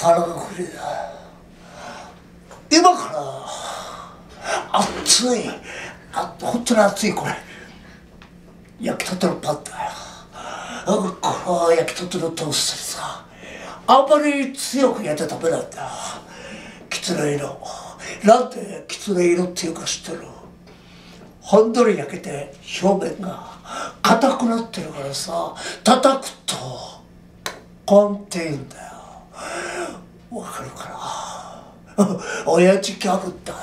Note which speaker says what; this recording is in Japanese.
Speaker 1: 腹がくりだ今から熱いあ本当に熱いこれ焼きたてのパンだよこれ焼きたてのトーストでさあまり強く焼いてダメないんだよきつね色なんできつね色っていうか知ってるほんのり焼けて表面が硬くなってるからさ叩くとコンって言うんだよわかるかな親父ギャグだよ。